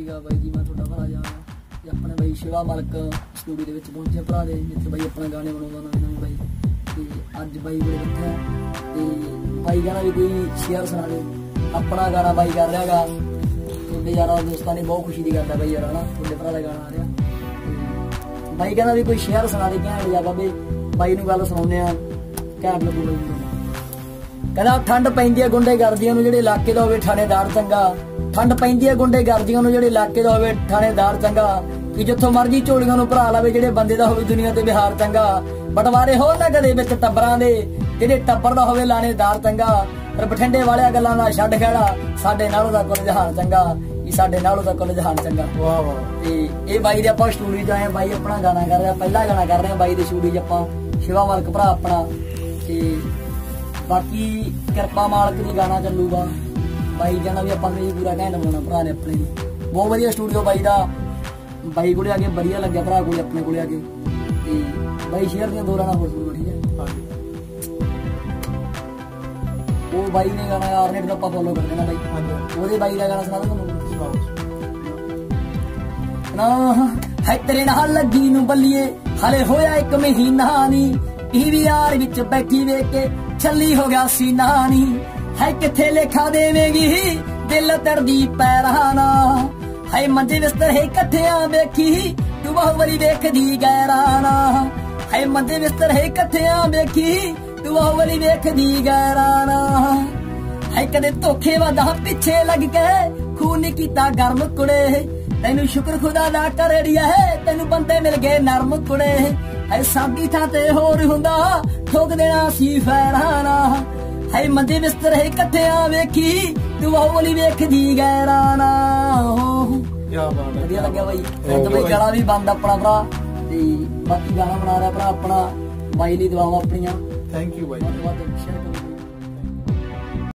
ਸੀਗਾ ਬਾਈ ਜੀ, ਮੈਂ ਤੁਹਾਡਾ ਭਰਾ ਜਾਣਾ ਤੇ ਆਪਣੇ ਬਾਈ ਸ਼ਿਵਾ ਮਲਕ ਸਟੂਡੀਓ ਦੇ ਵਿੱਚ ਪਹੁੰਚੇ ਭਰਾ ਦੇ, ਜਿੱਥੇ ਬਾਈ ਆਪਣਾ ਗਾਣੇ ਬਣਾਉਂਦਾ ਨਵੇਂ ਨਵੇਂ ਬਾਈ। ਤੇ ਅੱਜ ਬਾਈ ਕੋਲੇ ਬੈਠੇ ਤੇ ਬਾਈ ਗਾਣਾ ਵੀ ਕੋਈ ਸ਼ੇਅਰ ਸੁਣਾ ਦੇ ਆਪਣਾ ਗਾਣਾ ਬਾਈ ਕਰ ਰਿਹਾਗਾ ਤੁਹਾਡੇ ਯਾਰਾਂ ਦੋਸਤਾਂ ਨੇ ਬਹੁਤ ਖੁਸ਼ੀ ਦੀ ਗੱਲ ਹੈ ਬਾਈ ਯਾਰ, ਹਨਾ? ਤੁਹਾਡੇ ਭਰਾ ਦਾ ਗਾਣਾ ਆ ਰਿਹਾ। ਬਾਈ ਕਹਿੰਦਾ ਵੀ ਕੋਈ ਸ਼ੇਅਰ ਸੁਣਾ ਦੇ ਘੈਂਟ ਜਾ ਬਾਬੇ, ਬਾਈ ਨੂੰ ਗੱਲ ਸੁਣਾਉਂਦੇ ਆ। ਘੈਂਟ ਲੱਗੂ ਬਾਈ ਕਹਿੰਦਾ ਠੰਡ ਪੈਂਦੀ ਹੈ ਗੁੰਡੇ ਗਰਦੀਆਂ ਨੂੰ, ਜਿਹੜੇ ਇਲਾਕੇ ਦਾ ਹੋਵੇ ਥਾਣੇਦਾਰ ਚੰਗਾ। ਠੰਡ ਪੈਂਦੀ ਹੈ ਗੁੰਡੇ ਗਰਦੀਆਂ ਨੂੰ ਜਿਹੜੇ ਇਲਾਕੇ ਦਾ ਹੋਵੇ ਥਾਣੇਦਾਰ ਚੰਗਾ ਕਿ ਜਿੱਥੋਂ ਮਰਜ਼ੀ ਝੋਲੀਆਂ ਨੂੰ ਭਰਾ ਲਾਵੇ ਜਿਹੜੇ ਬੰਦੇ ਦਾ ਹੋਵੇ ਦੁਨੀਆ ਤੇ ਬਿਹਾਰ ਚੰਗਾ। ਬਟਵਾਰੇ ਹੋ ਨਾ ਕਦੇ ਵਿੱਚ ਟੱਬਰਾਂ ਦੇ ਜਿਹੜੇ ਟੱਬਰ ਦਾ ਹੋਵੇ ਲਾਣੇਦਾਰ ਚੰਗਾ। ਪਰ ਬਠਿੰਡੇ ਵਾਲਿਆਂ ਗੱਲਾਂ ਦਾ ਛੱਡ ਖੜਾ ਸਾਡੇ ਨਾਲੋਂ ਦਾ ਕੁੱਲ ਜਹਾਨ ਚੰਗਾ ਕਿ ਸਾਡੇ ਨਾਲੋਂ ਦਾ ਕੁੱਲ ਜਹਾਨ ਚੰਗਾ। ਵਾਹ ਵਾਹ। ਤੇ ਇਹ ਬਾਈ ਦੇ ਆਪਾਂ ਸਟੂਡੀਓ 'ਚ ਆਏ ਬਾਈ ਆਪਣਾ ਗਾਣਾ ਕਰ ਰਿਹਾ ਪਹਿਲਾ ਗਾਣਾ ਕਰ ਰਹੇ ਬਾਈ ਦੇ ਸਟੂਡੀਓ 'ਚ ਆਪਾਂ ਸ਼ਿਵਾ ਮਾਲਕ ਭਰਾ ਆਪਣਾ। ਤੇ ਬਾਕੀ ਕਿਰਪਾ ਮਾਲਕ ਦੀ ਗਾਣਾ ਚੱਲੂਗਾ। ਬਾਈ ਜਾਨਾ ਵੀ ਆਪਾਂ ਨੇ ਪੂਰਾ ਘੈਂਟ ਬਣਾਉਣਾ ਭਰਾ ਨੇ ਆਪਣੇ ਬਹੁਤ ਵਧੀਆ ਸਟੂਡੀਓ ਬਾਈ ਦਾ। ਬਾਈ ਕੋਲੇ ਆ ਕੇ ਵਧੀਆ ਲੱਗਿਆ ਭਰਾ ਕੋਲੇ ਆਪਣੇ ਕੋਲੇ ਆ ਕੇ। ਤੇ ਬਾਈ ਸ਼ੇਅਰ ਦੀਆਂ ਦੋ ਰਾਣਾ ਹੋਰ ਸੁਣੋ ਠੀਕ ਹੈ? ਹਾਂਜੀ। ਉਹ ਬਾਈ ਨੇ ਗਾਣਾ ਆਰਨੇਟ ਦਾ ਆਪਾਂ ਫੋਲੋ ਕਰ ਦੇਣਾ ਬਾਈ। ਹਾਂਜੀ। ਉਹਦੇ ਬਾਈ ਦਾ ਗਾਣਾ ਸੁਣਾ ਦੋ ਤੁਹਾਨੂੰ ਨਾ ਹੈ ਤੇਰੇ ਨਾਲ ਲੱਗੀ ਨੂੰ ਬੱਲੀਏ। ਹਲੇ ਹੋਇਆ ਇੱਕ ਮਹੀਨਾ ਨੀ। ਇਹ ਵੀ ਯਾਰ ਵਿੱਚ ਬੈਠੀ ਵੇਖ ਕੇ ਛੱਲੀ ਹੋ ਗਿਆ ਸੀਨਾ ਨੀ ਹੈ ਕਿੱਥੇ ਲੇਖਾ ਦੇਵੇਂਗੀ? ਦਿਲ ਤੜਦੀ ਪੈਰਾਂ ਨਾ ਹੈ ਮੰਜੇ ਬਿਸਤਰ ਹੈ ਇਕੱਠਿਆਂ ਵੇਖੀ। ਤੂੰ ਬਾਹੁਬਲੀ ਵੇਖਦੀ ਗੈਰਾਂ ਨਾ ਹੈ ਮੰਜੇ ਬਿਸਤਰ ਹੈ ਇਕੱਠਿਆਂ ਵੇਖੀ। ਤੂੰ ਬਾਹੁਬਲੀ ਵੇਖਦੀ ਗੈਰਾਂ ਨਾ ਹੈ ਕਦੇ ਧੋਖੇ ਵਾਦਾ ਪਿੱਛੇ ਲੱਗ ਕੇ ਖੂਨ ਨੀ ਕੀਤਾ ਗਰਮ ਕੁੜੇ। ਤੈਨੂੰ ਸ਼ੁਕਰ ਖੁਦਾ ਦਾ ਕਰੜਿਆ ਹੈ, ਤੈਨੂੰ ਬੰਦੇ ਮਿਲ ਗਏ ਨਰਮ ਕੁੜੇ। ਹੈ ਸਾਡੀ ਥਾਂ ਤੇ ਹੋਰ ਹੁੰਦਾ, ਠੋਕ ਦੇਣਾ ਸੀ ਫੈਰਾਨਾ ਹੈ ਮੰਦੇ ਬਿਸਤਰ ਹੈ ਇਕੱਠਿਆਂ ਵੇਖੀ ਤੂੰ ਹੌਲੀ ਵੇਖਦੀ ਗੈਰਾਨਾ ਕੀ ਬਾਤ ਹੈ ਵਧੀਆ ਲੱਗਿਆ ਬਾਈ। ਤੇ ਬਾਈ ਗਾਣਾ ਵੀ ਬੰਦ ਆਪਣਾ ਭਰਾ ਤੇ ਬਾਕੀ ਗਾਣਾ ਬਣਾ ਰਿਹਾ ਭਰਾ ਆਪਣਾ। ਬਾਈ ਲਈ ਦੁਆਵਾਂ ਆਪਣੀਆਂ। ਥੈਂਕ ਯੂ ਬਾਈ। ਬਹੁਤ ਬਹੁਤ ਸ਼ੇਅਰ ਕਰੋ।